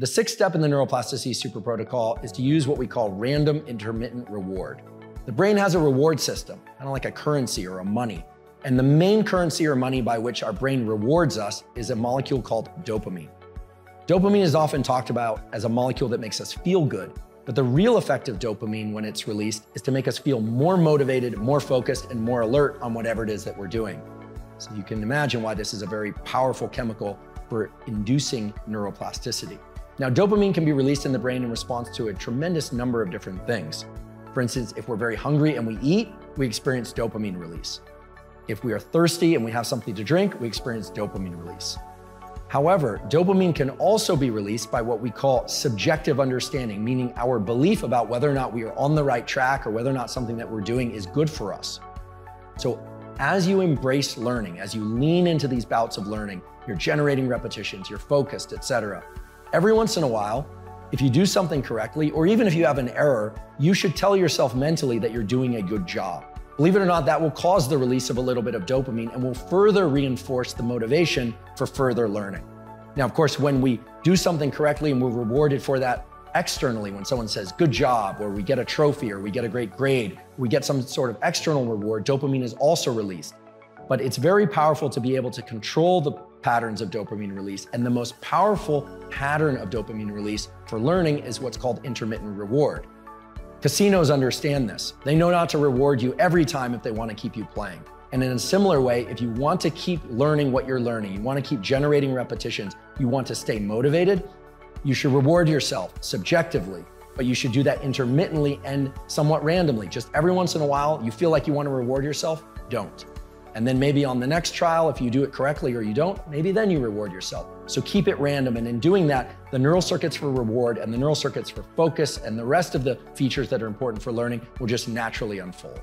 The sixth step in the neuroplasticity super protocol is to use what we call random intermittent reward. The brain has a reward system, kind of like a currency or a money. And the main currency or money by which our brain rewards us is a molecule called dopamine. Dopamine is often talked about as a molecule that makes us feel good, but the real effect of dopamine when it's released is to make us feel more motivated, more focused, and more alert on whatever it is that we're doing. So you can imagine why this is a very powerful chemical for inducing neuroplasticity. Now, dopamine can be released in the brain in response to a tremendous number of different things. For instance, if we're very hungry and we eat, we experience dopamine release. If we are thirsty and we have something to drink, we experience dopamine release. However, dopamine can also be released by what we call subjective understanding, meaning our belief about whether or not we are on the right track or whether or not something that we're doing is good for us. So as you embrace learning, as you lean into these bouts of learning, you're generating repetitions, you're focused, etc. Every once in a while, if you do something correctly, or even if you have an error, you should tell yourself mentally that you're doing a good job. Believe it or not, that will cause the release of a little bit of dopamine and will further reinforce the motivation for further learning. Now, of course, when we do something correctly and we're rewarded for that externally, when someone says good job, or we get a trophy, or we get a great grade, we get some sort of external reward, dopamine is also released. But it's very powerful to be able to control the patterns of dopamine release. And the most powerful pattern of dopamine release for learning is what's called intermittent reward. Casinos understand this. They know not to reward you every time if they want to keep you playing. And in a similar way, if you want to keep learning what you're learning, you want to keep generating repetitions, you want to stay motivated, you should reward yourself subjectively, but you should do that intermittently and somewhat randomly. Just every once in a while, you feel like you want to reward yourself, don't. And then maybe on the next trial, if you do it correctly or you don't, maybe then you reward yourself. So keep it random. And in doing that, the neural circuits for reward and the neural circuits for focus and the rest of the features that are important for learning will just naturally unfold.